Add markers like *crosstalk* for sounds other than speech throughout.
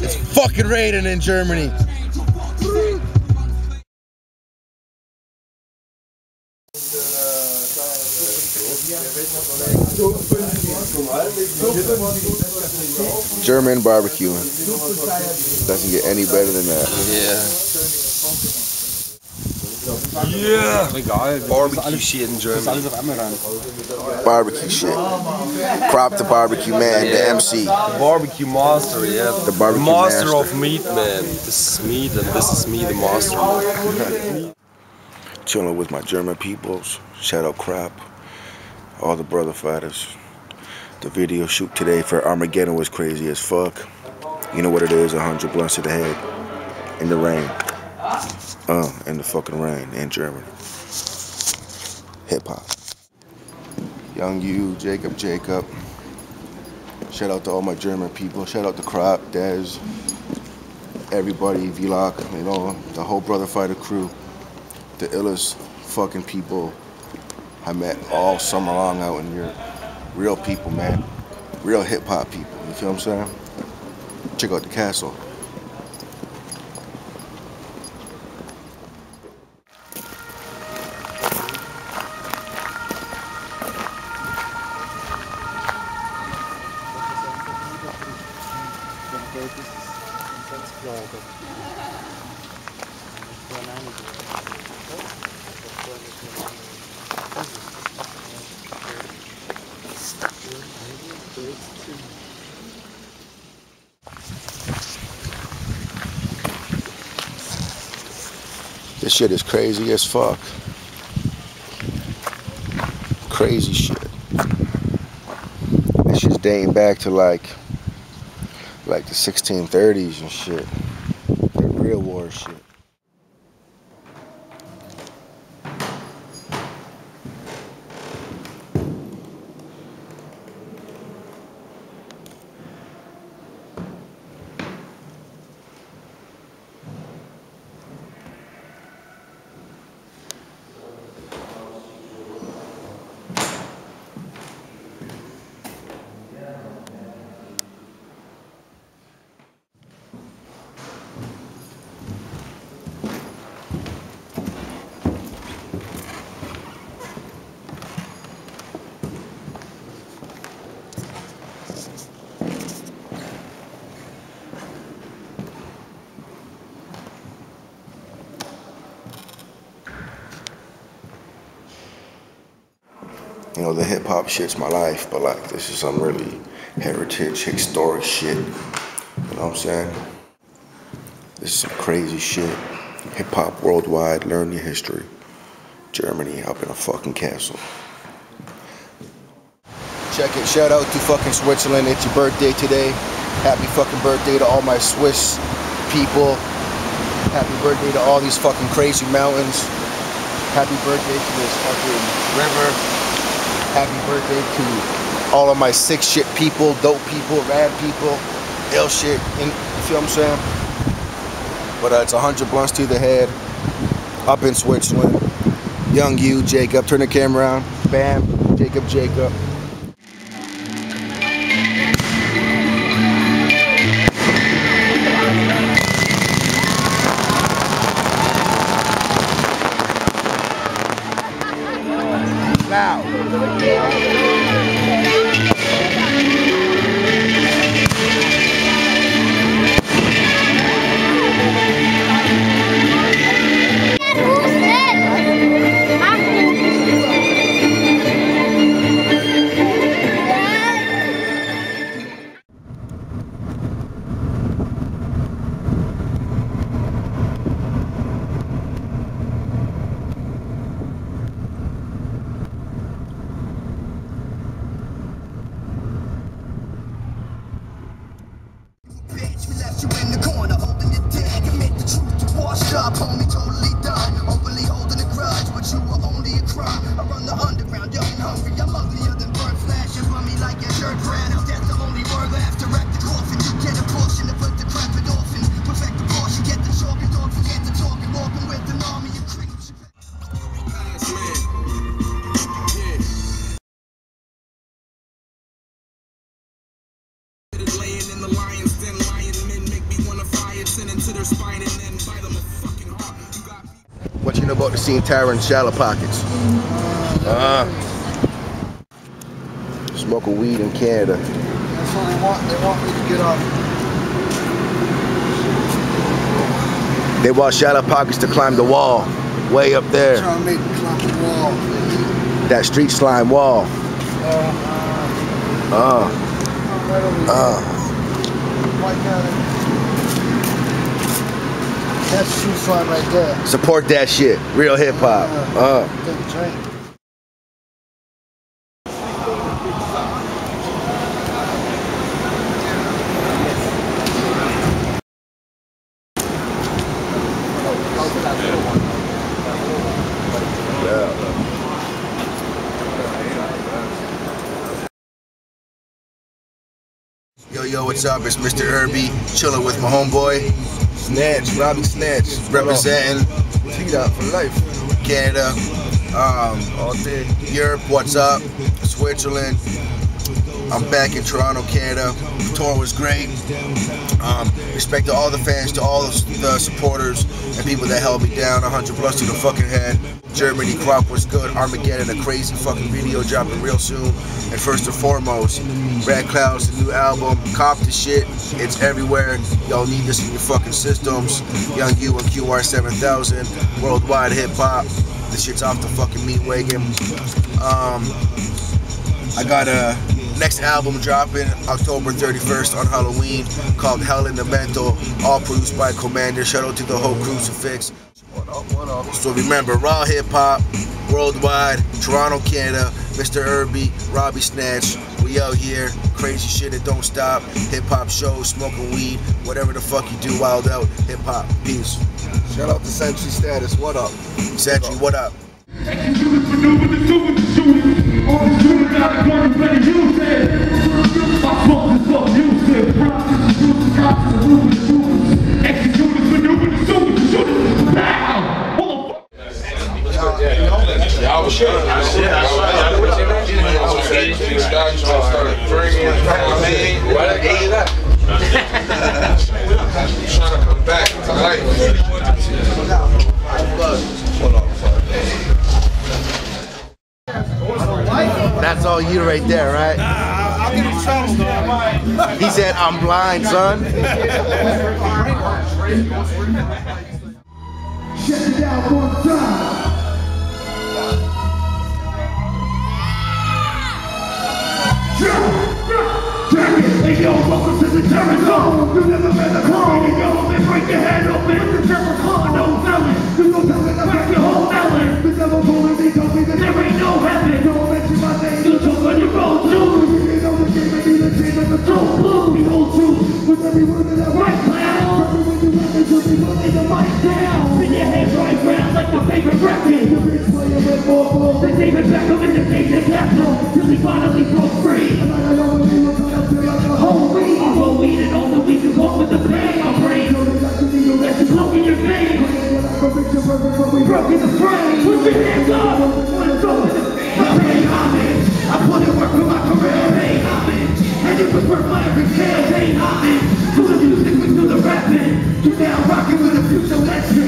It's fucking raining in Germany. German barbecue. Doesn't get any better than that. Yeah. Egal. Barbecue shit in Germany. Alles auf einmal rein. Barbecue shit. Crop the barbecue man, the MC. Barbecue master, yeah. The barbecue master, master. of meat, man. This is meat and this is me, the master. *laughs* Chilling with my German peoples. Shout out Crop. All the brother fighters. The video shoot today for Armageddon was crazy as fuck. You know what it is, 100 blunts to the head. In the rain. Uh, in the fucking rain in Germany. Hip hop. Young you, Jacob, Jacob. Shout out to all my German people. Shout out to Crop, Dez, everybody, Vlog, you know, the whole Brother Fighter crew. The illest fucking people I met all summer long out in Europe. Real people, man. Real hip hop people. You feel what I'm saying? Check out the castle. This shit is crazy as fuck. Crazy shit. This shit's dating back to like like the 1630s and shit. The real war shit. You know, the hip hop shit's my life, but like this is some really heritage, historic shit. You know what I'm saying? This is some crazy shit. Hip hop worldwide, learn your history. Germany up in a fucking castle. Check it, shout out to fucking Switzerland. It's your birthday today. Happy fucking birthday to all my Swiss people. Happy birthday to all these fucking crazy mountains. Happy birthday to this fucking river. Happy birthday to all of my sick shit people, dope people, rad people, ill shit. And, you feel what I'm saying? But uh, it's 100 blunts to the head, up in Switzerland. Young you, Jacob. Turn the camera around. Bam. Jacob, Jacob. Seen Tara in Shallow Pockets. Uh, smoking weed in Canada. That's what they want. They want me to get on. They want Shallow Pockets to climb the wall, way up there. Trying to make climb the wall. That street slime wall. Uh, Right over here. uh. That's shoe slime right there. Support that shit. Real hip hop. Uh. Take the train. Yo, yo, what's up? It's Mr. Erbie, chilling with my homeboy, Snatch, Robbie Snatch, representing T-Dot for life. Canada, um, All day. Europe, what's up? Switzerland. I'm back in Toronto, Canada. The tour was great. Um, respect to all the fans, to all the supporters, and people that held me down. 100 plus to the fucking head. Germany crop was good. Armageddon, a crazy fucking video dropping real soon. And first and foremost, Red Clouds, the new album. Cop the shit. It's everywhere. Y'all need this in your fucking systems. Young U and QR 7000. Worldwide hip hop. This shit's off the fucking meat wagon. Um, I got a next album dropping October 31st on Halloween called Hell in the Mental, all produced by Commander. Shout out to the whole Crucifix. One up, one up. So remember, raw hip hop, worldwide, Toronto, Canada, Mr. Erbie, Robbie Snatch. We out here, crazy shit that don't stop. Hip hop shows, smoking weed, whatever the fuck you do, wild out. Hip hop, peace. Shout out to Century Status. What up? Sentry, what up? All you right there, right? I'll get in trouble, though. He said, I'm blind, son. Shut it down one time. Check it, hey yo, welcome to the terror zone. You never met a clone. Hey yo, they break your head open. With the terror con, no felon. There's no telling the back your whole melon. The devil pulling me, told me that there ain't no heaven. Don't mention my name. You on your own too. You know the game and be the team and the soul blue. Behold truth with every word that I write clown. When you it, you'll be putting the mic down. Spin your head right like your favorite record. The bitch playing with more balls. They David Beckham in the David Castle. Till he finally broke free. And I know you the whole roll and all the week is walk with the pain. My brain knows that you that you smoke in your veins. Broken the frame. Put your hands up. When it's over rapping. You now rocking with a future legend.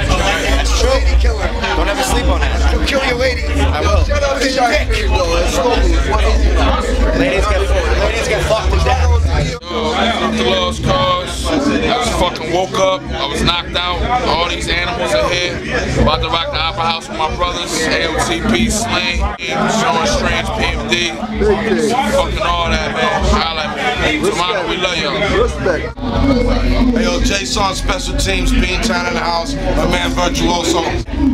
Don't sleep on that. He'll kill your lady. I will. Shout out to your dick. Ladies get, ladies get fucked to death. Fuck the lost cause. I just fucking woke up. I was knocked out. All these animals are here. About to rock the opera house with my brothers. AOTP, Slang, Sean Strange, PMD. Fucking all that, man. Holla at me. Toronto, we love y'all. Respect. Hey, yo, Jaysaun Special Teams, Beantown in the house. My man Virtuoso.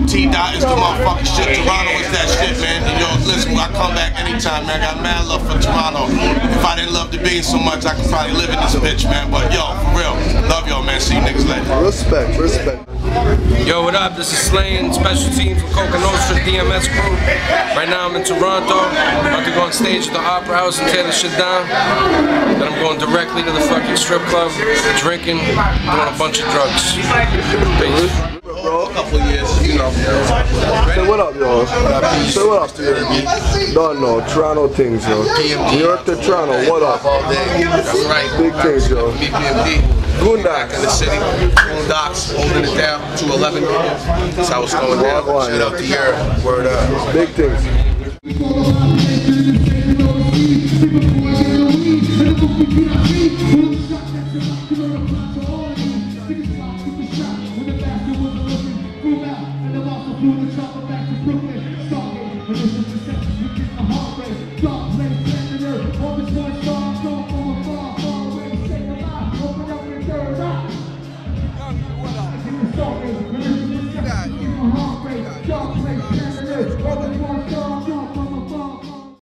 T Dot is the motherfucking shit. Toronto is that shit, man. And yo, listen, I come back anytime, man. I got mad love for Toronto. If I didn't love the bean so much, I could probably live in this bitch, man. But yo, for real, love y'all, man. See you niggas later. Respect. Respect. Yo, what up? This is Slaine, special team from Coka Nostra DMS crew. Right now I'm in Toronto. About to go on stage at the Opera House and tear this shit down. Then I'm going directly to the fucking strip club, drinking, doing a bunch of drugs. Peace. A couple years, you know. Say what up, y'all. Say what up to you. No, no, Toronto things, yo. New York to Toronto, what up? All day. That's right. Big things, yo. Me, PMD. Boondock in the city. Boondocks holding it down. 211. That's how it's going down. Shout out to your word up. Big things.